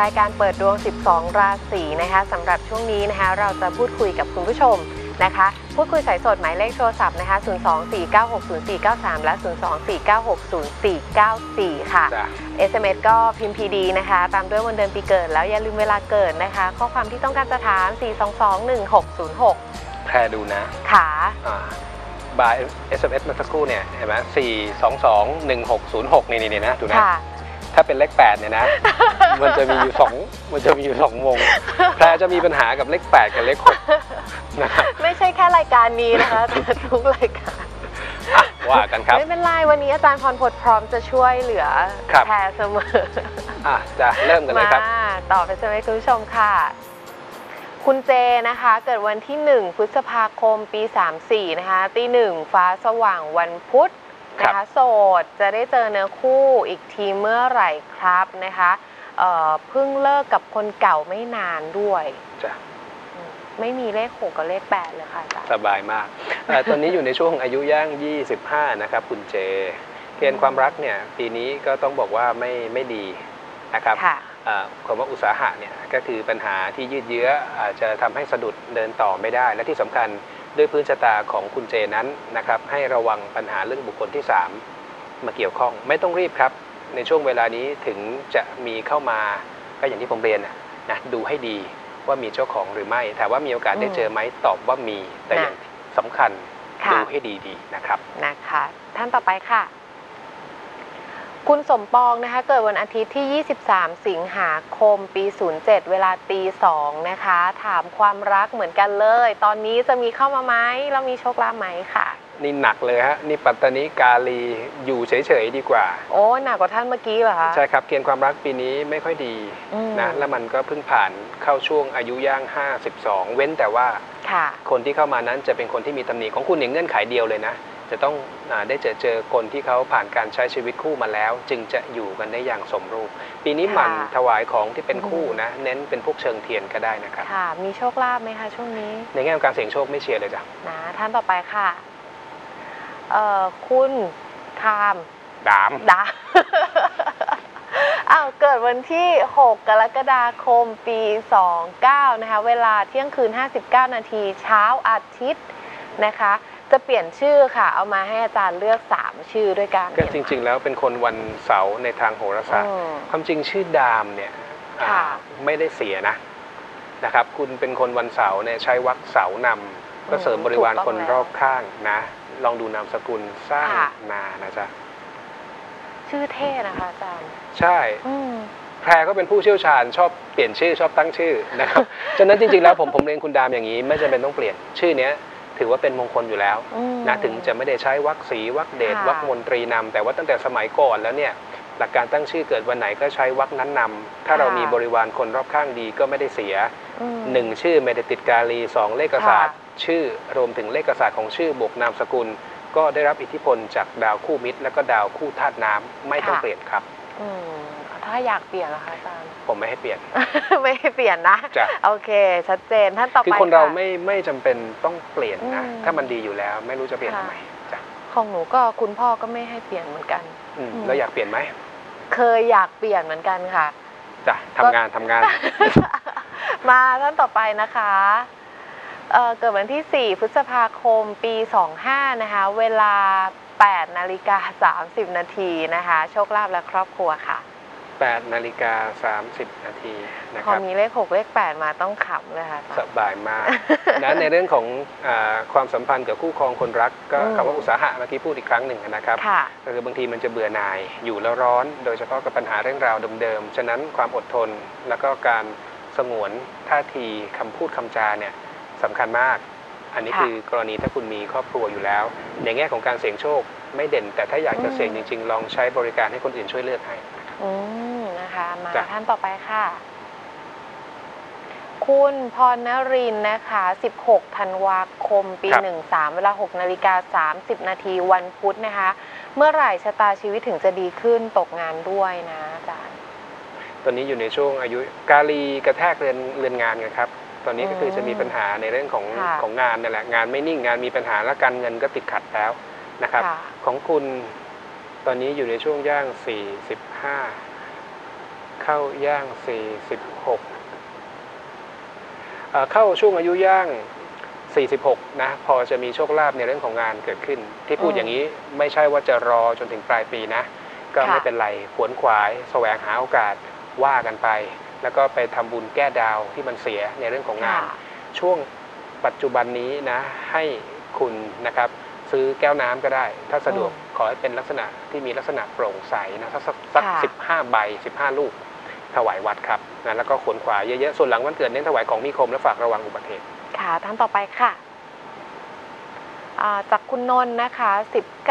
รายการเปิดดวง 12 ราศีนะคะสำหรับช่วงนี้นะคะเราจะพูดคุยกับคุณผู้ชมนะคะ พูดคุยสายสดหมายเลขโทรศัพท์นะคะ 024960493 และ 024960494 ค่ะจ้ะ SMS ก็พิมพ์ PD นะคะ ตามด้วยวันเดือนปีเกิด แล้วอย่าลืมเวลาเกิดนะคะ ข้อความที่ต้องการจะถาม 4221606 แพรดูนะค่ะอ่าบาย SMS เมื่อสักครู่เนี่ยเห็นไหมสี่สองสองหนึ่งหกศูนย์หกนี่นี่นะดูนะค่ะ ถ้าเป็นเลขแปดเนี่ยนะ มันจะมีอยู่สองมันจะมีอยู่สองวงแพรจะมีปัญหากับเลขแปดกับเลขหกนะครับไม่ใช่แค่รายการนี้นะคะแต่ทุกรายการอะว่ากันครับไม่เป็นไรวันนี้อาจารย์พรพดพร้อมจะช่วยเหลือครับแพรเสมออะจะเริ่มกันเลยครับมาต่อไปสมัยคุณผู้ชมค่ะ คุณเจนะคะ เกิดวันที่ 1 พฤษภาคมปี 34 นะคะตีหนึ่งฟ้าสว่างวันพุธ นะครัคะบโสดจะได้เจอเนื้อคู่อีกทีเมื่อไหร่ครับนะคะเอ่อเพิ่งเลิกกับคนเก่าไม่นานด้วยจ้ะอืมไม่มีเลข6กับเลข8เลยค่ะอาจารย์สบายมากเอ่อตอนนี้อยู่ในช่วงอายุย่าง 25 นะครับ คุณเจ เกณฑ์ความรักเนี่ย ปีนี้ก็ต้องบอกว่าไม่ไม่ดีนะครับค่ะเอ่อคำว่าอุตสาหะเนี่ยก็คือปัญหาที่ยืดเยื้ออาจจะทำให้สะดุดเดินต่อไม่ได้ และที่สำคัญ ด้วยพื้นชะตาของคุณเจนั้นนะครับให้ระวังปัญหาเรื่องบุคคลที่ 3 มาเกี่ยวข้อง ไม่ต้องรีบครับ ในช่วงเวลานี้ถึงจะมีเข้ามาก็อย่างที่ผมเรียนนะนะดูให้ดีว่ามีเจ้าของหรือไม่ถามว่ามีโอกาสได้อืมเจอไหมตอบว่ามีแต่นะอย่างสำคัญค่ะดูให้ดีๆนะครับนะคะ ท่านต่อไปค่ะ คุณสมปองนะคะเกิดวันอาทิตย์ที่ 23 สิงหาคม ปี 07 เวลาตีสองนะคะ ถามความรักเหมือนกันเลย ตอนนี้จะมีเข้ามาไหมแล้วมีโชคลาภไหมค่ะ นี่หนักเลยฮะ นี่ปัตตานีกาลีอยู่เฉยๆดีกว่า โอ้หนักกว่าท่านเมื่อกี้เหรอคะ ใช่ครับเกณฑ์ความรักปีนี้ไม่ค่อยดีอืม นะแล้วมันก็เพิ่งผ่านเข้าช่วงอายุย่าง 52 เว้นแต่ว่าค่ะ คนที่เข้ามานั้นจะเป็นคนที่มีตำหนิของคุณอย่างเงื่อนไขเดียวเลยนะ จะต้องอาได้เจอเจอคนที่เขาผ่านการใช้ชีวิตคู่มาแล้ว จึงจะอยู่กันได้อย่างสมรูป ปีนี้หมันค่ะถวายของที่เป็นอืมคู่นะ เน้นเป็นพวกเชิงเทียนก็ได้นะครับค่ะ มีโชคลาภไหมคะช่วงนี้ ในแง่ของการเสี่ยงโชคไม่เชียร์เลยจ้ะนะท่านต่อไปค่ะเอ่อคุณคามดามดาอ้าวเกิดวันที่ 6 กรกฎาคมปี 29 นะคะ เวลาเที่ยงคืน 59 นาทีเช้าอาทิตย์นะคะ จะเปลี่ยนชื่อค่ะ เอามาให้อาจารย์เลือก 3 ชื่อด้วยกันก็จริง ๆ แล้วเป็นคนวันเสาร์ในทางโหราศาสตร์อืมความจริงชื่อดามเนี่ยอ่าค่ะไม่ได้เสียนะนะครับ คุณเป็นคนวันเสาร์เนี่ยใช้วักเสาร์นำก็เสริมบริวารคนรอบข้างนะ ลองดูนามสกุลสร้างนานะจ๊ะชื่อเท่นะคะอาจารย์ ใช่อืมแพรก็เป็นผู้เชี่ยวชาญชอบเปลี่ยนชื่อชอบตั้งชื่อนะครับฉะนั้นจริงๆแล้วผมผมเรียนคุณดามอย่างนี้ ไม่จำเป็นต้องเปลี่ยนชื่อเนี้ย ถือว่าเป็นมงคลอยู่แล้วอืมนะถึงจะไม่ได้ใช้วักสีวักเดชค่ะวักมนตรีนำแต่ว่าตั้งแต่สมัยก่อนแล้วเนี่ยหลักการตั้งชื่อเกิดวันไหนก็ใช้วักนั้นนำถ้าเรามีบริวารคนรอบข้างดีก็ไม่ได้เสียอืมหนึ่งชื่อไม่ได้ติดกาลีสองเลขศาสตร์ค่ะชื่อรวมถึงเลขศาสตร์ของชื่อบวกนามสกุล ก็ได้รับอิทธิพลจากดาวคู่มิตร และก็ดาวคู่ธาตุน้ำไม่ต้องค่ะเปลี่ยนครับอืม ถ้าอยากเปลี่ยนล่ะคะอาจารย์ ผมไม่ให้เปลี่ยน ไม่ให้เปลี่ยนนะจ้ะ โอเค ชัดเจนท่านต่อไปคือคนเราะ ไม่ไม่จำเป็นต้องเปลี่ยนนะ อืมถ้ามันดีอยู่แล้วไม่รู้จะเปลี่ยนค่ะ ทำไมจ้ะของหนูก็คุณพ่อก็ไม่ให้เปลี่ยนเหมือนกัน อืมอืม แล้วอยากเปลี่ยนไหมเคยอยากเปลี่ยนเหมือนกันค่ะ จ้ะทำงานทำงาน มาท่านต่อไปนะคะเอ่อเกิดวันที่ 4 พฤษภาคมปี 25 นะคะ เวลา 8 นาฬิกา 30 นาทีนะคะ โชคลาภและครอบครัวค่ะ 8นาฬิกา30 นาทีนะพคอรับมีเลข 6 เลข 8 มาต้องขำเลยค่ะ สบายมากนะในเรื่องของอาความสัมพันธ์กับคู่ครองคนรัก ก็อืม คำว่าอุตสาหะเมื่อกี้พูดอีกครั้งหนึ่งนะครับ ค่ะ ก็คือบางทีมันจะเบื่อหน่ายอยู่แล้วร้อน โดยเฉพาะกับปัญหาเรื่องราวเดิมๆ ฉะนั้นความอดทนแล้วก็การสงวนท่าทีคำพูดคำจาเนี่ยสำคัญมาก อันนี้ค่ะคือกรณีถ้าคุณมีครอบครัวอยู่แล้ว ในแง่ของการเสี่ยงโชคไม่เด่น แต่ถ้าอยากจะอืม เสี่ยงจริงๆ ลองใช้บริการให้คนอื่นช่วยเลือกให้ อืม นะคะ มาจ้ะ ท่านต่อไปค่ะ คุณพรนรินทร์นะคะ 16 ธันวาคม ปี13 เวลา 6 นาฬิกา 30 นาทีวันพุธนะคะ เมื่อไหร่ชะตาชีวิตถึงจะดีขึ้นตกงานด้วยนะอาจารย์ ตอนนี้อยู่ในช่วงอายุกาลีกระแทกเรือนเรือนงานกันครับ ตอนนี้ก็คือจะมีปัญหาในเรื่องของค่ะ ของงานนี่แหละงานไม่นิ่งงานมีปัญหาและการเงินก็ติดขัดแล้วนะครับค่ะของคุณตอนนี้อยู่ในช่วงย่าง 45 เข้าย่าง 46เอ่อเข้าช่วงอายุย่าง 46 นะ พอจะมีโชคลาภในเรื่องของงานเกิดขึ้น ที่พูดอืมอย่างนี้ไม่ใช่ว่าจะรอจนถึงปลายปีนะ ก็ค่ะไม่เป็นไรขวนขวาย แสวงหาโอกาสว่ากันไป แล้วก็ไปทำบุญแก้ดาวที่มันเสียในเรื่องของงานค่ะช่วงปัจจุบันนี้นะให้คุณนะครับซื้อแก้วน้ำก็ได้ ถ้าสะดวกอืมขอให้เป็นลักษณะที่มีลักษณะโปร่งใสนะสักสักสักค่ะสิบห้าใบสิบห้าลูก ถวายวัดครับนะแล้วก็ขวนขวายเยอะๆ ส่วนหลังวันเกิดเน้นถวายของมีคมและฝากระวังอุบัติเหตุ ค่ะท่านต่อไปค่ะอ่าจากคุณนนท์นะคะ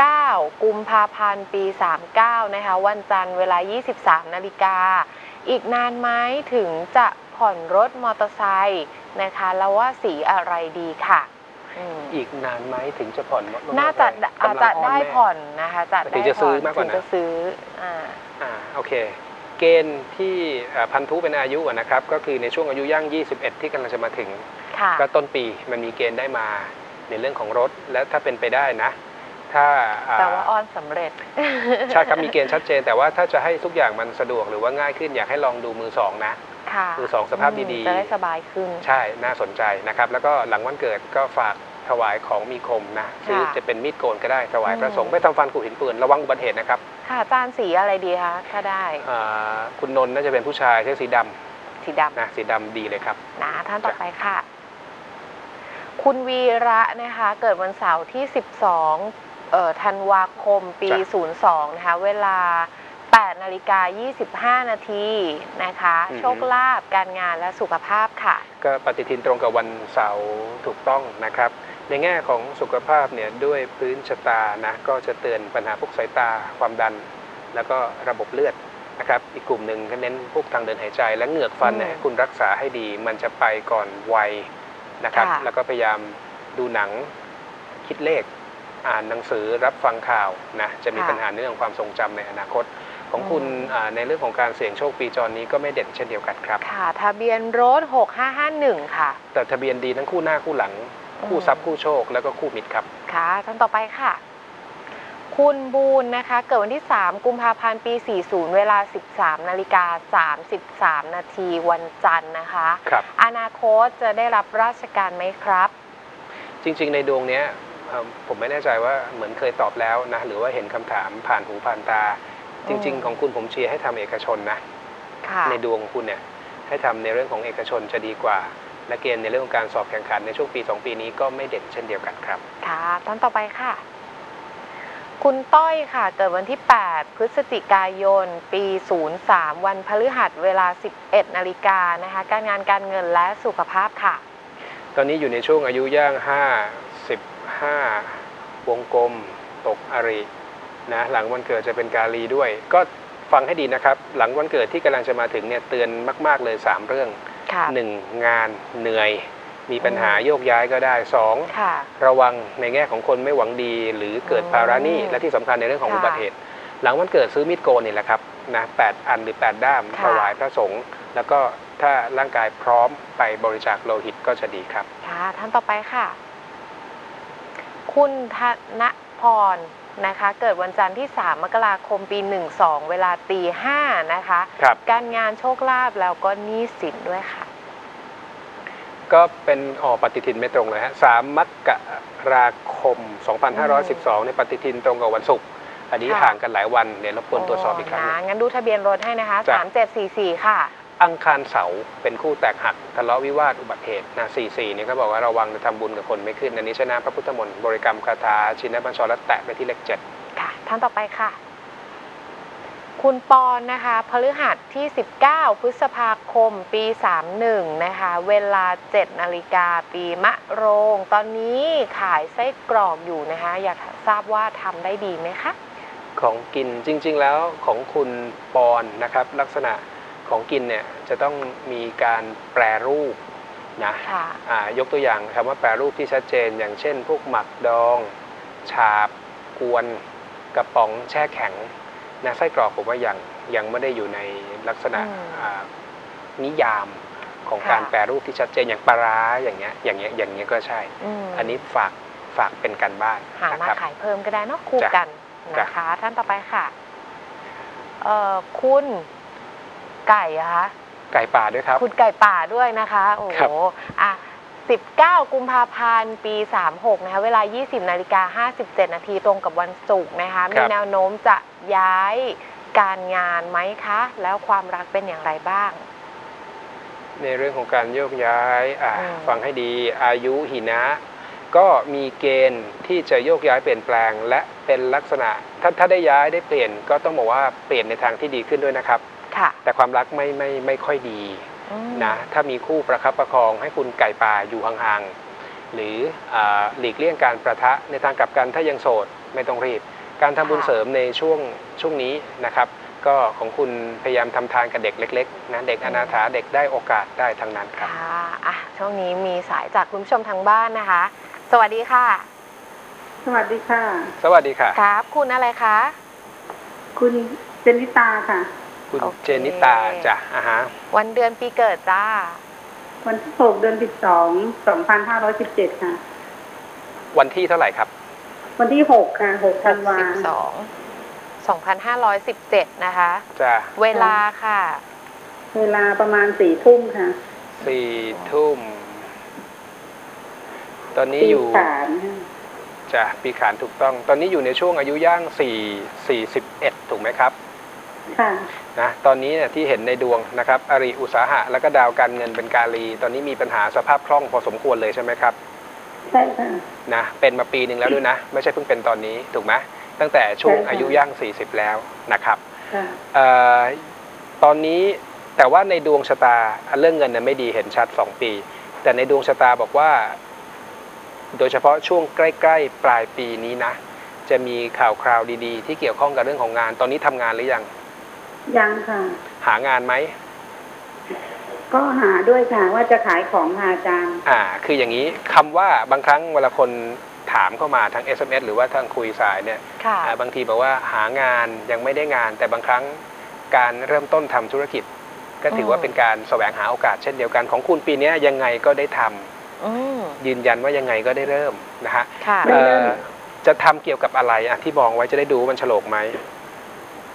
19 กุมภาพันธ์ ปี 39 นะคะ วันจันทร์เวลา 23 นาฬิกา อีกนานไหมถึงจะผ่อนรถมอเตอร์ไซค์นะคะ แล้วว่าสีอะไรดีค่ะอืมอีกนานไหมถึงจะผ่อนรถน่าจะมอเตอร์ไซค์อาจจะกำลังอ้อนได้แม่ผ่อนนะคะจะถึได้งจะซื้อมากกว่าถึงนะจะซื้อ อ่า อ่า โอเค เกณฑ์ที่เอ่อพันธุเป็นอายุอะนะครับ ก็คือในช่วงอายุย่าง 21 ที่กำลังจะมาถึงค่ะก็ต้นปีมันมีเกณฑ์ได้มาในเรื่องของรถ และถ้าเป็นไปได้นะ ถ้าอ่าแต่ว่าอ้อนสำเร็จ ใช่ครับมีเกณฑ์ชัดเจน แต่ว่าถ้าจะให้ทุกอย่างมันสะดวกหรือว่าง่ายขึ้นอยากให้ลองดูมือสองนะค่ะมือสองสภาพดีๆจะได้สบายขึ้น ใช่น่าสนใจนะครับ แล้วก็หลังวันเกิดก็ฝากถวายของมีคมนะซื้อค่ะจะเป็นมีดโกนก็ได้ถวายอืมพระสงฆ์ไม่ทำฟันขูดหินปืนระวังอุบัติเหตุนะครับ ค่ะอาจานสีอะไรดีคะถ้าได้ อ่าคุณนนท์น่าจะเป็นผู้ชายใช้สีดำสีดำนะสีดำดีเลยครับนะท่านต่อไปค่ะ คุณวีระนะคะ เกิดวันเสาร์ที่ 12เอ่อธันวาคมปี จ้ะ02 นะคะ เวลา 8นาฬิกา25 นาทีนะคะ อือฮึโชคลาภการงานและสุขภาพค่ะ ก็ปฏิทินตรงกับวันเสาร์ถูกต้องนะครับ ในแง่ของสุขภาพเนี่ยด้วยพื้นชะตานะก็จะเตือนปัญหาพวกสายตาความดัน แล้วก็ระบบเลือดนะครับอีกกลุ่มหนึ่งก็เน้นพวกทางเดินหายใจ และเหงือกฟันเนี่ยอืมคุณรักษาให้ดี มันจะไปก่อนวัยนะครับค่ะแล้วก็พยายามดูหนังคิดเลข อ่านหนังสือรับฟังข่าวนะจะมีปัญหาในเรื่องของความทรงจำในอนาคต ของคุณอ่าในเรื่องของการเสี่ยงโชคปีจรนี้ก็ไม่เด่นเช่นเดียวกันครับ ค่ะ ทะเบียนรถ 6551 ค่ะ แต่ทะเบียนดีทั้งคู่หน้าคู่หลัง คู่อืมทรัพย์คู่โชคแล้วก็คู่มิตรครับ ค่ะท่านต่อไปค่ะ คุณบูนนะคะ เกิดวันที่ 3 กุมภาพันธ์ปี 40 เวลา 13 นาฬิกา 33 นาทีวันจันทร์นะคะครับอนาคตจะได้รับราชการไหมครับ จริง ๆ ในดวงเนี้ยเอ่อผมไม่แน่ใจว่าเหมือนเคยตอบแล้วนะ หรือว่าเห็นคำถามผ่านหูผ่านตา จริงอืมๆของคุณผมเชียร์ให้ทำเอกชนนะค่ะในดวงของคุณเนี่ยให้ทำในเรื่องของเอกชนจะดีกว่า และเกณฑ์ในเรื่องของการสอบแข่งขันในช่วงปี 2 ปีนี้ก็ไม่เด่นเช่นเดียวกันครับ ค่ะท่านต่อไปค่ะ คุณต้อยค่ะ เกิดวันที่ 8 พฤศจิกายน ปี 03 วันพฤหัสเวลา 11 นาฬิกานะคะ การงานการเงินและสุขภาพค่ะ ตอนนี้อยู่ในช่วงอายุย่าง 55 วงกลม ตกอรินะหลังวันเกิดจะเป็นกาลีด้วย ก็ฟังให้ดีนะครับ หลังวันเกิดที่กำลังจะมาถึงเนี่ยเตือนมาก ๆเลย 3 เรื่อง ค่ะ 1. งานเหนื่อย มีปัญหาอืมโยกย้ายก็ได้ 2. ค่ะ ระวังในแง่ของคนไม่หวังดี หรือเกิดภาระหนี้อืมและที่สำคัญในเรื่องของค่ะอุบัติเหตุ หลังวันเกิดซื้อมีดโกนนี่แหละครับนะแปดอันหรือ8ด้ามค่ะถวายพระสงฆ์แล้วก็ถ้าร่างกายพร้อมไปบริจาคโลหิตก็จะดีครับค่ะท่านต่อไปค่ะ คุณธนพรนะคะ เกิดวันจันทร์ที่ 3 มกราคมปี 12 เวลาตี5นะคะครับการงานโชคลาภแล้วก็หนี้สินด้วยค่ะ ก็เป็นออกปฏิทินไม่ตรงเลยฮะสามมกราคม 2512 ในปฏิทินตรงกับวันศุกร์ อันนี้ค่ะ ห่างกันหลายวันเดี๋ยวรบกวนตรวจสอบอีกครั้งหนะนึ่งงั้นดูทะเบียนรถให้นะคะ จ้ะ 3744 ค่ะ อังคารเสาร์เป็นคู่แตกหักทะเลาะวิวาทอุบัติเหตุนะ44เนี่ยเขาบอกว่าระวังจะทำบุญกับคนไม่ขึ้น อันนี้ชนะพระพุทธมนต์บริกรรมคาถาชินบัญชรและแตะไปที่เลขเจ็ด ค่ะ ท่านต่อไปค่ะ คุณปอนนะคะพฤหัสที่ 19 พฤษภาคม ปี 31 นะคะ เวลา 7 นาฬิกาปีมะโรง ตอนนี้ขายไส้กรอกอยู่นะคะ อยากทราบว่าทำได้ดีไหมคะ ของกินจริง ๆ แล้วของคุณปอนนะครับ ลักษณะของกินเนี่ยจะต้องมีการแปรรูปนะค่ะอ่ายกตัวอย่างคำว่าแปรรูปที่ชัดเจน อย่างเช่น พวกหมักดอง ฉาบ กวน กระป๋องแช่แข็ง นะไส้กรอกผมว่ายังยังไม่ได้อยู่ในลักษณะอืมอ่านิยามของค่ะการแปรรูปที่ชัดเจนอย่างปลาร้าอย่างเงี้ยอย่างเงี้ยอย่างเงี้ยก็ใช่มอันนี้ฝากฝากเป็นการบ้านหานะมาครับขายเพิ่มก็ได้เนอะคู่จ้ะกันนะคะท่านต่อไปค่ะเอ่อคุณไก่อะคะไก่ป่าด้วยครับ คุณไก่ป่าด้วยนะคะ โอ้โหครับอะ 19 กุมภาพันธ์ ปี 36 นะคะ เวลา 20 นาฬิกา 57 นาทีตรงกับวันศุกร์นะคะ มีแนวโน้มจะย้ายการงานไหมคะ แล้วความรักเป็นอย่างไรบ้าง ในเรื่องของการโยกย้ายอะอืมฟังให้ดี อายุหินะ ก็มีเกณฑ์ที่จะโยกย้ายเปลี่ยนแปลง และเป็นลักษณะ ถ้าถ้าได้ย้ายได้เปลี่ยนก็ต้องบอกว่าเปลี่ยนในทางที่ดีขึ้นด้วยนะครับ ค่ะ แต่ความรักไม่ไม่ไม่ค่อยดีอืม นะถ้ามีคู่ประคับประคองให้คุณไก่ป่าอยู่ห่างๆหรืออาหลีกเลี่ยงการประทะในทางกลับกันถ้ายังโสดไม่ต้องรีบ การทำบุญเสริมในช่วงช่วงนี้นะครับ ก็ของคุณพยายามทำทานกับเด็กเล็กๆนะเด็กอนาถาเด็กได้โอกาสได้ทั้งนั้นครับค่ะอะช่วงนี้มีสายจากคุณผู้ชมทางบ้านนะคะ สวัสดีค่ะ สวัสดีค่ะ สวัสดีค่ะครับ คุณอะไรคะ คุณเจนิตาค่ะ คุณโอเค เจนิตาจ้ะอ่าฮะวันเดือนปีเกิดจ้า วันที่หกเดือนสิบสองสองพันห้าร้อยสิบเจ็ดค่ะ วันที่เท่าไหร่ครับ วันที่หกค่ะหกธันวา12 2517 นะคะ จ้ะเวลาค่ะ เวลาประมาณสี่ทุ่มค่ะสี่ทุ่ม ตอนนี้ปีอยู่ขานค่ะ จ้ะปีขานถูกต้อง ตอนนี้อยู่ในช่วงอายุย่างสี่สี่สิบเอ็ดถูกไหมครับค่ะ นะตอนนี้เนี่ยที่เห็นในดวงนะครับอริอุตสาหะแล้วก็ดาวการเงินเป็นกาลี ตอนนี้มีปัญหาสภาพคล่องพอสมควรเลยใช่ไหมครับใช่ค่ะนะเป็นมาปีหนึ่งแล้วด้วยนะ ไม่ใช่เพิ่งเป็นตอนนี้ถูกไหมตั้งแต่ช่วงใช่ค่ะอายุย่าง 40 แล้วนะครับค่ะเอ่อตอนนี้แต่ว่าในดวงชะตาเรื่องเงินน่ะไม่ดีเห็นชัด 2 ปี แต่ในดวงชะตาบอกว่า โดยเฉพาะช่วงใกล้ ๆ ปลายปีนี้นะ จะมีข่าวคราวดีๆ ที่เกี่ยวข้องกับเรื่องของงาน ตอนนี้ทำงานหรือยัง ยังค่ะ หางานไหม ก็หาด้วยค่ะว่าจะขายของค่ะอาจารย์อ่า คืออย่างนี้คำว่าบางครั้งเวลาคนถามเข้ามาทาง SMS หรือว่าทางคุยสายเนี่ยค่ะอ่าบางทีบอกว่าหางานยังไม่ได้งาน แต่บางครั้งการเริ่มต้นทำธุรกิจ ก็ถือว่าอืมเป็นการแสวงหาโอกาสเช่นเดียวกันของคุณปีเนี้ยยังไงก็ได้ทำอืมยืนยันว่ายังไงก็ได้เริ่มนะฮะค่ะได้เริ่มเอ่อจะทำเกี่ยวกับอะไรอะที่มองไว้จะได้ดูว่ามันฉลกไหม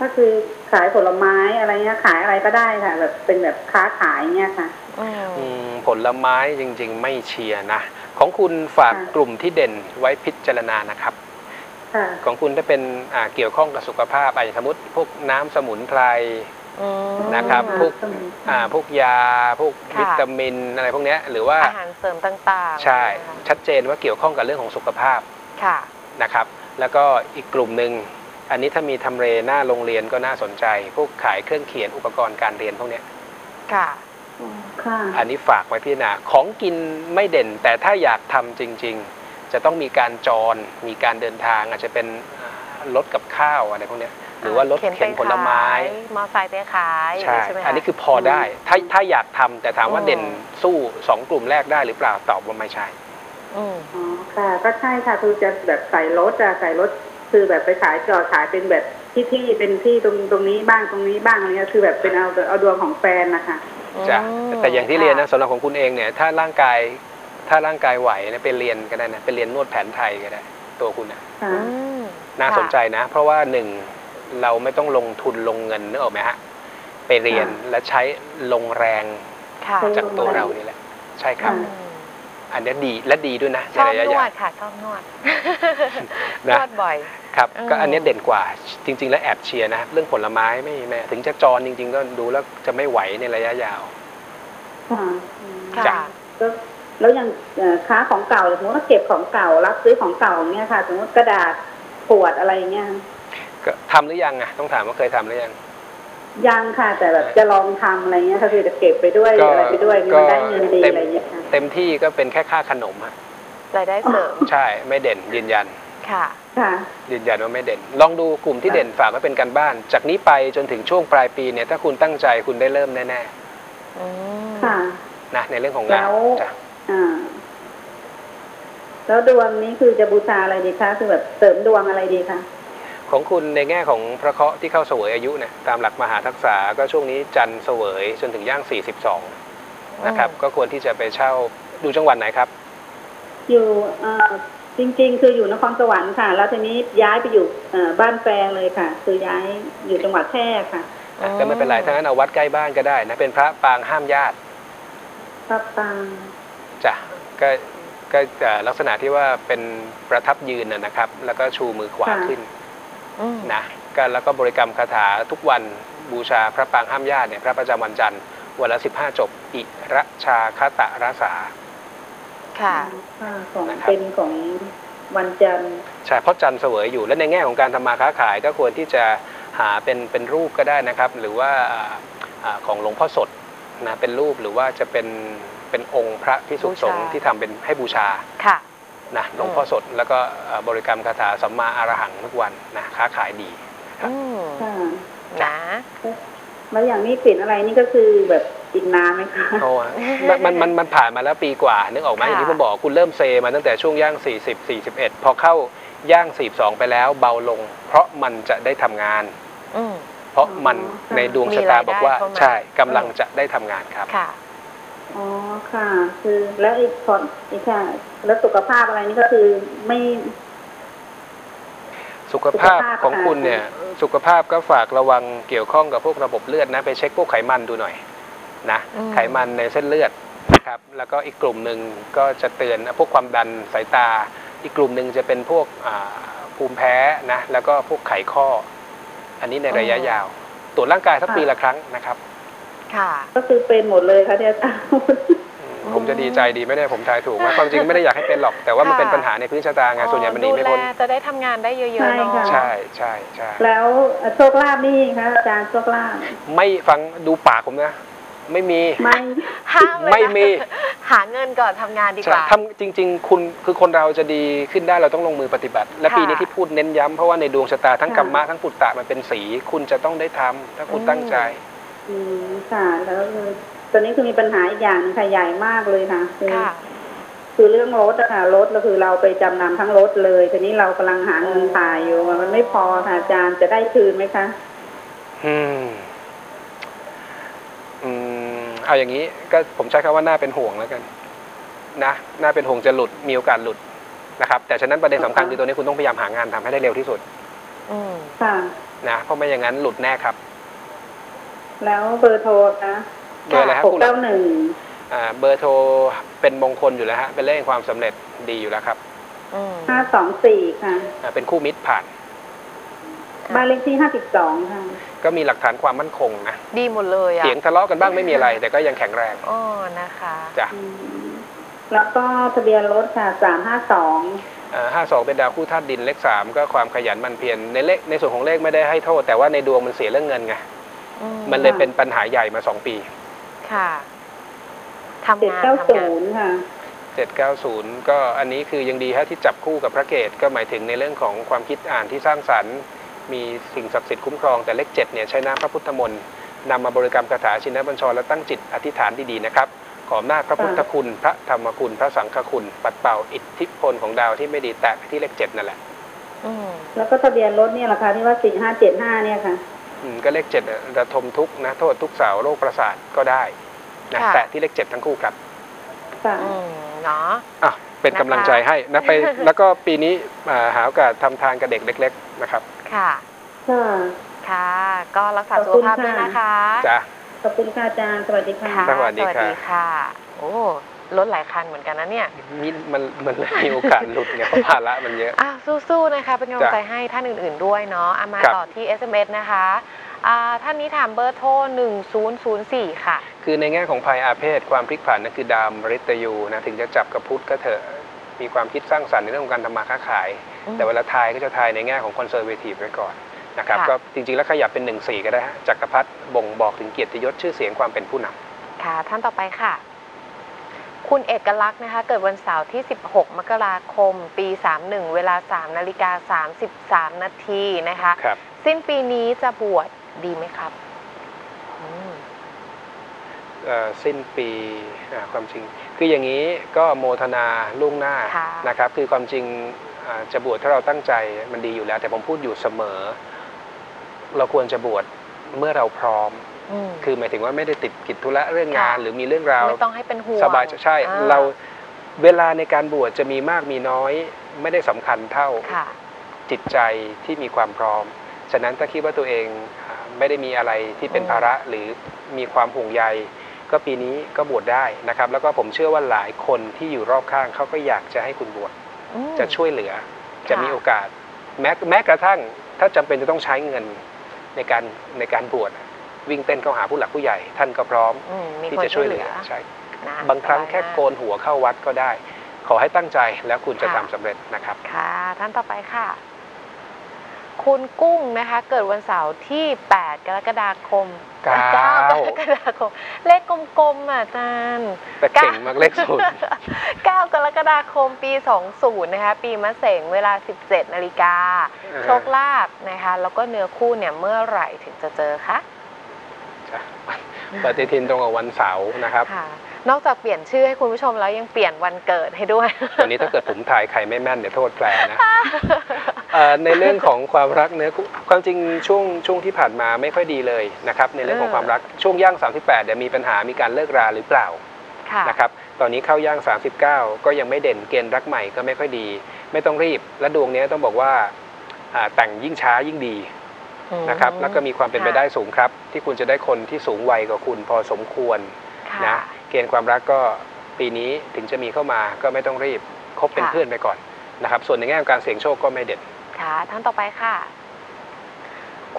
ก็คือขายผลไม้อะไรเงี้ยขายอะไรก็ได้ค่ะ แบบเป็นแบบค้าขายเงี้ยค่ะอืมอืมผลไม้จริง ๆ ไม่เชียร์นะ ของคุณฝากค่ะกลุ่มที่เด่นไว้พิจารณานะครับค่ะของคุณถ้าเป็นอ่าเกี่ยวข้องกับสุขภาพอะอย่างสมมติพวกน้ำสมุนไพรอืมนะครับอืมพวกอ่าพวกยาพวกค่ะวิตามินอะไรพวกเนี้ยหรือว่าอาหารเสริมต่างๆ ใช่นะคะชัดเจนว่าเกี่ยวข้องกับเรื่องของสุขภาพค่ะนะครับ แล้วก็อีกกลุ่มหนึ่ง อันนี้ถ้ามีทำเลหน้าโรงเรียนก็น่าสนใจ พวกขายเครื่องเขียนอุปกรณ์การเรียนพวกเนี้ยค่ะ ค่ะอันนี้ฝากไว้พิจารณาของกินไม่เด่น แต่ถ้าอยากทำจริง ๆ จะต้องมีการจร มีการเดินทางอาจจะเป็นอ่ารถกับข้าวอะไรพวกเนี้ยหรือว่ารถเข็นเข็นไปผลไม้ขายมอไซค์ไปขายอย่างใช่นี้ใช่ไหมคะอันนี้คือพอได้ ถ้าถ้าอยากทำแต่ถามว่าอืมเด่นสู้สองกลุ่มแรกได้หรือเปล่าตอบว่าไม่ใช่ อืม อ๋อค่ะ ก็ใช่ค่ะคือจะแบบใส่รถอะใส่รถ คือแบบไปขายจอดขายเป็นแบบที่ที่เป็นที่ตรงตรงนี้บ้างตรงนี้บ้างอะไรเงี้ยคือแบบเป็นเอาเอาดวงของแฟนนะคะจ้ะอืมแต่อย่างที่เรียนนะค่สำหรับของคุณเองเนี่ยถ้าร่างกายถ้าร่างกายไหวนะไปเรียนก็ได้นะไปเรียนนวดแผนไทยก็ได้ ตัวคุณนะค่ะอืมน่าค่ะสนใจนะ เพราะว่าหนึ่งเราไม่ต้องลงทุนลงเงินนึกออกไหมฮะไปเรียนและใช้ลงแรงค่ะอืมจากตัวเรานี่แหละ ใช่ครับ อืมอันนี้ดีและดีด้วยนะชอบในระยะนยาวดค่ะ ชอบนวดนนะวดบ่อย ครับอืม ก็อันนี้เด่นกว่าจริง ๆ แล้วแอบเชียร์นะเรื่องผลไม้ไม่ไม่ถึงจะจรจริง ๆ ก็ดูแล้วจะไม่ไหวในระยะยาว ค่ะค่ะ จ้ะแล้วแล้วอย่างเอ่อค้าของเก่าสมมติว่าเก็บของเก่ารับซื้อของเก่าเนี่ยค่ะ สมมติกระดาษขวดอะไรเงี้ยก็ทำหรือยังอะต้องถามว่าเคยทำหรือยัง ยังค่ะ แต่แบบจะลองทำอะไรเงี้ยก็คือจะเก็บไปด้วยก็อะไรไปด้วยก็มันได้เงินดีเต็มอะไรเงี้ยค่ะ เต็มที่ก็เป็นแค่ค่าขนมฮะรายได้เสริมใช่ไม่เด่นยืนยันค่ะ ค่ะ ยืนยันว่าไม่เด่น ลองดูกลุ่มที่ค่ะเด่นฝากไว้เป็นการบ้าน จากนี้ไปจนถึงช่วงปลายปีเนี่ยถ้าคุณตั้งใจคุณได้เริ่มแน่อืมค่ะ ๆนะในเรื่องของงานแล้ว จ้ะอ่า แล้วดวงนี้คือจะบูชาอะไรดีคะ คือแบบเสริมดวงอะไรดีคะ ของคุณในแง่ของพระเคราะห์ที่เข้าเสวยอายุเนี่ยตามหลักมหาทักษะก็ช่วงนี้จันทร์เสวยจนถึงย่าง 42 นะครับ ก็ควรที่จะไปเช่าดูจังหวัดไหนครับ อยู่เอ่อจริง ๆ คืออยู่นครสวรรค์ค่ะ แล้วทีนี้ย้ายไปอยู่เอ่อบ้านแฟงเลยค่ะ คือย้ายอยู่จังหวัดแพร่ค่ะอนะอืมก็ไม่เป็นไรถ้างั้นเอาวัดใกล้บ้านก็ได้นะเป็นพระปางห้ามญาติพระปางจ้ะก็ก็จะลักษณะที่ว่าเป็นประทับยืนนะนะครับ แล้วก็ชูมือขวาขึ้นอืมนะก็แล้วก็บริกรรมคาถาทุกวันบูชาพระปางห้ามญาติเนี่ยพระประจำวันจันทร์ วันละ15จบ อิระชาคตะราสาค่ะค่ะของนะครับเป็นของวันจันทร์ใช่เพราะจันทร์เสวยอยู่และในแง่ของการทำมาค้าขายก็ควรที่จะหาเป็นเป็นรูปก็ได้นะครับ หรือว่าอ่าอ่าของหลวงพ่อสดนะเป็นรูปหรือว่าจะเป็นเป็นองค์พระพิสุสงฆ์บูชาที่ทำเป็นให้บูชาค่ะนะหลวงพ่อสดแล้วก็อ่าบริกรรมคาถาสัมมาอรหังทุกวันนะค้าขายดีครับอืมค่ะนะ แล้วอย่างนี้ปิ่นอะไรนี่ก็คือแบบอีกนานไหมคะโอ้มันมันมันมันผ่านมาแล้วปีกว่า นึกออกไหมค่ะอย่างที่ผมบอกคุณเริ่มเซมาตั้งแต่ช่วงย่าง 40 41 พอเข้าย่าง 42 ไปแล้วเบาลง เพราะมันจะได้ทำงานอืมเพราะมันอ๋อค่ะในดวงชะตาบอกว่ามีรายได้เข้ามาใช่กำลังจะได้ทำงานครับค่ะอ๋อค่ะ คือแล้วอีกคนอีกค่ะ แล้วสุขภาพอะไรนี่ก็คือไม่ สุขภาพสุขภาพของค่ะคุณเนี่ยสุขภาพก็ฝากระวังเกี่ยวข้องกับพวกระบบเลือดนะไปเช็คพวกไขมันดูหน่อยนะอืมไขมันในเส้นเลือดนะครับแล้วก็อีกกลุ่มหนึ่งก็จะเตือนพวกความดันสายตา อีกกลุ่มหนึ่งจะเป็นพวกอ่าภูมิแพ้นะแล้วก็พวกไขข้อ อันนี้ในระยะอ๋อยาว ตรวจร่างกายสักค่ะปีละครั้งนะครับ ค่ะ ก็คือเป็นหมดเลยค่ะที่อาจารย์อืม ผมจะดีใจดีไม่ได้ผมทายถูกไหมความจริงไม่ได้อยากให้เป็นหรอกแต่ว่ามันค่ะเป็นปัญหาในพื้นชะตาไงส่วนใหญ่มันหนีไม่พ้นดูแลจะได้ทำงานได้เยอะๆใช่เนาะค่ะใช่ใช่ใช่แล้วโชคลาภนี่คะอาจารย์โชคลาภไม่ฟังดูปากผมนะไม่มีไม่ห้ามเลยนะไม่มีหาเงินก่อนทำงานดีกใช่ว่าทำจริง ๆ คุณคือคนเราจะดีขึ้นได้เราต้องลงมือปฏิบัติ และค่ะปีนี้ที่พูดเน้นย้ำเพราะว่าในดวงชะตาทั้งค่ะกรรมะทั้งปุตตะมันเป็นสี คุณจะต้องได้ทำถ้าคุณตั้งใจอืมค่ะแล้วคือ ตอนนี้คือมีปัญหาอีกอย่างหนึงค่ะใหญ่มากเลยค่ะคือค่ะคือเรื่องรถอะค่ะรถก็คือเราไปจำนำทั้งรถเลยทีนี้เรากำลังหาเงินถ่ายอยู่มันไม่พอค่ะอาจารย์จะได้คืนไหมคะอืมอืมเอาอย่างนี้ ก็ผมใช้คำว่าน่าเป็นห่วงแล้วกัน นะน่าเป็นห่วงจะหลุดมีโอกาสหลุดนะครับ แต่ฉะนั้นประเด็นสำคัญคือตัวนี้คุณต้องพยายามหางานทำให้ได้เร็วที่สุดอืมค่ะนะเพราะไม่อย่างนั้นหลุดแน่ครับ แล้วเบอร์โทรนะ เบอร์อะไรครับหกคุณเก้าหนึ่งอ่าเบอร์โทรเป็นมงคลอยู่แล้วฮะเป็นเลขแห่งความสำเร็จดีอยู่แล้วครับอืมห้าสองสี่ค่ะอ่าเป็นคู่มิตรผ่านบ้านเลขที่ห้าสิบสองค่ะ ก็มีหลักฐานความมั่นคงนะ ดีหมดเลยอะเถียงทะเลาะกันบ้างไม่มีอะไร แต่ก็ยังแข็งแรงอ๋อนะคะจ้ะอืมแล้วก็ทะเบียนรถค่ะสามห้าสองห้าสองเป็นดาวคู่ธาตุดินเลขสามก็ความขยันหมันเพียรในเลขในส่วนของเลขไม่ได้ให้โทษ แต่ว่าในดวงมันเสียเรื่องเงินไงอืมันเลยเป็นปัญหาใหญ่มาสองปี ค่ะทำเจ็ดงานเก้าทำศูงานนย์ค่ะ 790 ก็อันนี้คือยังดีฮะที่จับคู่กับพระเกตก็หมายถึงในเรื่องของความคิดอ่านที่สร้างสรรค์ มีสิ่งศักดิ์สิทธิ์คุ้มครองแต่เลขเจ็ดเนี่ยใช้น้ำพระพุทธมนต์นำมาบริกรรมคาถาชินบัญชรและตั้งจิตอธิษฐานดีๆนะครับ ขออำนาจพระพุทธคุณ พระธรรมคุณ พระสังฆคุณ ปัดเป่าอิทธิพลของดาวที่ไม่ดีแตะไปที่เลขเจ็ดนั่นแหละ อืมแล้วก็ทะเบียนรถเนี่ยราคาที่ว่าสี่ห้าเจ็ดห้าเนี่ยค่ะอืม ก็เลขเจ็ดเนี่ยระทมทุกข์นะโทษทุกข์สาวโรคประสาทก็ได้นะแตะที่เลขเจ็ดทั้งคู่ครับค่ะ อืมเนาะ อะเป็นกำลังใจให้นะไป แล้วก็ปีนี้อ่าหาโอกาสทำทานกับเด็กเล็ก ๆ นะครับค่ะ ค่ะ ค่ะ ก็รักษาขอบสุคุขณภาพค่ะด้วยนะคะ จ้า ขอบคุณค่ะอาจารย์ สวัสดีค่ะ ค่ะ สวัสดีครับ ค่ะ โอ้ รถหลายคันเหมือนกันนะเนี่ยนี่มันมันเลยมีโอกาสหลุดไงเพราะภาระมันเยอะอะสู้ๆนะคะเป็นกำลังจ้ะใจให้ท่านอื่น ๆด้วยเนาะเอามาครับต่อที่ SMS นะคะอ่าท่านนี้ถามเบอร์โทร 1004 ค่ะ คือในแง่ของภัยอาเพศความพลิกผันนั่นคือดาวมฤตยูนะถึงจะจับกับพุทธก็เถอะมีความคิดสร้างสรรค์ในเรื่องของการทำมาค้าขายอืมแต่เวลาทายก็จะทายในแง่ของคอนเซอร์เวทีฟไว้ก่อนนะครับค่ะก็จริงๆแล้วขยับเป็น 1 4 ก็ได้ฮะจักรพรรดิบ่งบอกถึงเกียรติยศชื่อเสียงความเป็นผู้นำค่ะท่านต่อไปค่ะ คุณเอกลักษณ์นะคะ เกิดวันเสาร์ที่ 16 มกราคม ปี 31 เวลา 3 นาฬิกา 33 นาทีนะคะ ครับ สิ้นปีนี้จะบวชดีไหมครับอืมเอ่อสิ้นปีอ่าความจริง คืออย่างนี้ก็โมทนาล่วงหน้าค่ะนะครับ คือความจริงอ่าจะบวชถ้าเราตั้งใจมันดีอยู่แล้ว แต่ผมพูดอยู่เสมอ เราควรจะบวชเมื่อเราพร้อมอืม คือหมายถึงว่าไม่ได้ติดกิจธุระเรื่องงานค่ะหรือมีเรื่องราวไม่ต้องให้เป็นห่วงสบายใช่อ่เราเวลาในการบวชจะมีมากมีน้อย ไม่ได้สำคัญเท่าค่ะจิตใจที่มีความพร้อม ฉะนั้นถ้าคิดว่าตัวเองอ่าไม่ได้มีอะไรที่เป็นภาระหรือมีความห่วงใย ก็ปีนี้ก็บวชได้นะครับ แล้วก็ผมเชื่อว่าหลายคนที่อยู่รอบข้างเขาก็อยากจะให้คุณบวชอืมจะช่วยเหลือจะมีค่ะโอกาส แม้แม้กระทั่งถ้าจำเป็นจะต้องใช้เงินในการในการบวช วิ่งเต้นเข้าหาผู้หลักผู้ใหญ่ ท่านก็พร้อมอืมมีที่คนจะช่ช่ววยยเหเหลืลืออใช่นะบางครั้งสบายแค่มากโกนหัวเข้าวัดก็ได้ ขอให้ตั้งใจแล้วคุณจะค่ะทำสำเร็จนะครับค่ะ ท่านต่อไปค่ะ คุณกุ้งนะคะ เกิดวันเสาร์ที่ 8 กรกฎาคมเก้าเก้ากรกฎาคม เลขกลมๆอะอาจารย์แต่เก่งมากเลขศูนย์9กรกฎาคมปี 20 นะคะ ปีมะเสงเวลา 17 นาฬิกา โชคลาภนะคะ แล้วก็เนื้อคู่เนี่ยเมื่อไหร่ถึงจะเจอคะจ้ะ ปฏิทินตรงกับวันเสาร์นะครับค่ะนอกจากเปลี่ยนชื่อให้คุณผู้ชมแล้วยังเปลี่ยนวันเกิดให้ด้วยวันนี้ถ้าเกิดผมถ่ายใครไม่แม่นเดี๋ยวโทษแปลนะเอ่อในเรื่องของความรักเนื้อคู่ความจริงช่วงช่วงที่ผ่านมาไม่ค่อยดีเลยนะครับ ในเรื่องของความรักช่วงย่าง 38เดี๋ยวมีปัญหามีการเลิกราหรือเปล่าค่ะนะครับตอนนี้เข้าย่าง 39 ก็ยังไม่เด่นเกณฑ์รักใหม่ก็ไม่ค่อยดี ไม่ต้องรีบ และดวงนี้ต้องบอกว่าอ่าแต่งยิ่งช้ายิ่งดี นะครับแล้วก็มีความเป็นไปได้สูงครับ ที่คุณจะได้คนที่สูงวัยกว่าคุณพอสมควรค่ะนะเกณฑ์ความรักก็ปีนี้ถึงจะมีเข้ามาก็ไม่ต้องรีบคบเป็นค่ะเพื่อนไปก่อนนะครับส่วนในแง่ของการเสี่ยงโชคก็ไม่เด่นค่ะท่านต่อไปค่ะ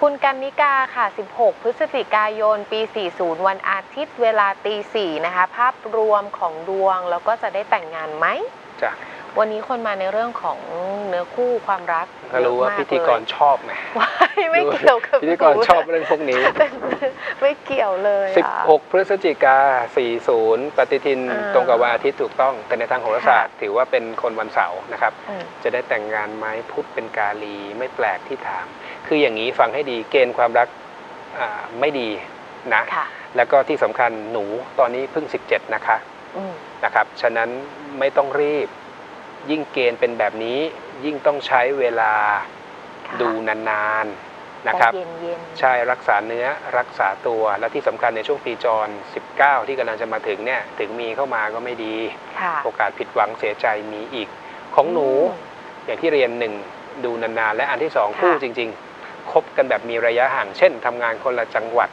คุณกันนิกาค่ะ 16 พฤศจิกายน ปี 40 วันอาทิตย์เวลาตีสี่นะคะ ภาพรวมของดวงแล้วก็จะได้แต่งงานไหมจ้ะ วันนี้คนมาในเรื่องของเนื้อคู่ความรักก็รู้ว่าเยอะมพิธีกรเลยชอบไงว้ายไม่เกี่ยวกับพิธีกรชอบเรื่องพวกนี้ ไม่เกี่ยวเลยอะ16 พฤศจิกา 40 ปฏิทินอ่าตรงกับวันอาทิตย์ถูกต้อง แต่ในทางโหราศาสตร์ ถือว่าเป็นคนวันเสาร์นะครับอืมจะได้แต่งงานไหมพุธเป็นกาลีไม่แปลกที่ถาม คืออย่างนี้ฟังให้ดีเกณฑ์ความรักอ่าไม่ดีนะค่ะแล้วก็ที่สำคัญหนูตอนนี้เพิ่ง 17 นะคะอืมนะครับ ฉะนั้นไม่ต้องรีบ ยิ่งเกณฑ์เป็นแบบนี้ยิ่งต้องใช้เวลาค่ะดูนานๆนะครับใจเย็นๆใช่รักษาเนื้อรักษาตัวและที่สำคัญในช่วงปีจร 19 ที่กำลังจะมาถึงเนี่ยถึงมีเข้ามาก็ไม่ดีค่ะโอกาสผิดหวังเสียใจมีอีก ของหนูอืมอย่างที่เรียนหนึ่งดูนานๆ และอันที่สองค่ะคู่จริง ๆ คบกันแบบมีระยะห่างเช่นทำงานคนละจังหวัด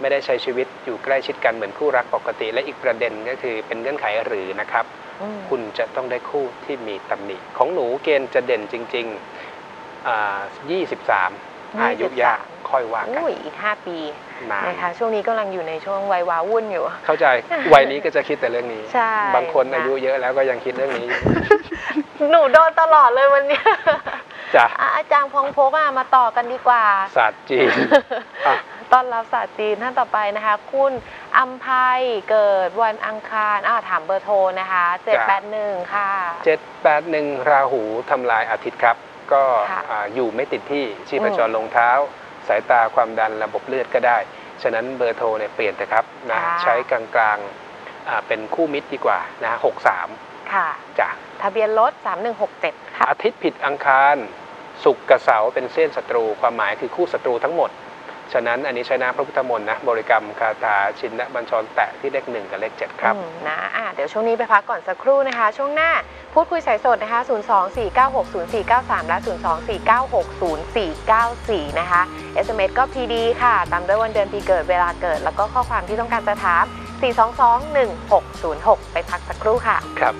ไม่ได้ใช้ชีวิตอยู่ใกล้ชิดกันเหมือนคู่รักปกติ และอีกประเด็นก็คือเป็นเงื่อนไขหรือนะครับอืมคุณจะต้องได้คู่ที่มีตำหนิ ของหนูเกณฑ์จะเด่นจริงๆอ่า23 อายุยากค่อยว่ากันอุ้ยอีก 5 ปีนานนะคะช่วงนี้กำลังอยู่ในช่วงวัยวาวุ่นอยู่ เข้าใจวัยนี้ก็จะคิดแต่เรื่องนี้ใช่บางคนนะอายุเยอะแล้วก็ยังคิดเรื่องนี้อยู่หนูโดนตลอดเลยวันเนี้ยจ้ะอะอาจารย์พงพกอะมาต่อกันดีกว่าศาสตร์จีนอะ ต้อนรับศาสตร์จีนท่านต่อไปนะคะ คุณอัมภัยเกิดวันอังคารอ่าถามเบอร์โทรนะคะ 781 ค่ะ 781 ราหูทำลายอาทิตย์ครับ ก็ค่ะอ่าอยู่ไม่ติดที่ชีพจรอืมลงเท้า สายตาความดันระบบเลือดก็ได้ ฉะนั้นเบอร์โทรเนี่ยเปลี่ยนเถอะครับนะค่ะใช้กลางๆอ่าเป็นคู่มิตรดีกว่านะ63 ค่ะจ้ะทะเบียนรถ 3167 ค่ะ อาทิตย์ผิดอังคารศุกร์กับเสาร์เป็นเส้นศัตรูความหมายคือคู่ศัตรูทั้งหมด ฉะนั้นอันนี้ใช้น้ำพระพุทธมนต์นะบริกรรมคาถาชินบัญชรแตะที่เลขหนึ่งกับเลขเจ็ดครับอืมนะอะเดี๋ยวช่วงนี้ไปพักก่อนสักครู่นะคะ ช่วงหน้าพูดคุยสายสดนะคะ 024960493 และ 024960494 นะคะ SMS ก็ PD ค่ะ ตามด้วยวันเดือนปีเกิดเวลาเกิด แล้วก็ข้อความที่ต้องการจะถาม 4221606 ไปพักสักครู่ค่ะ ครับ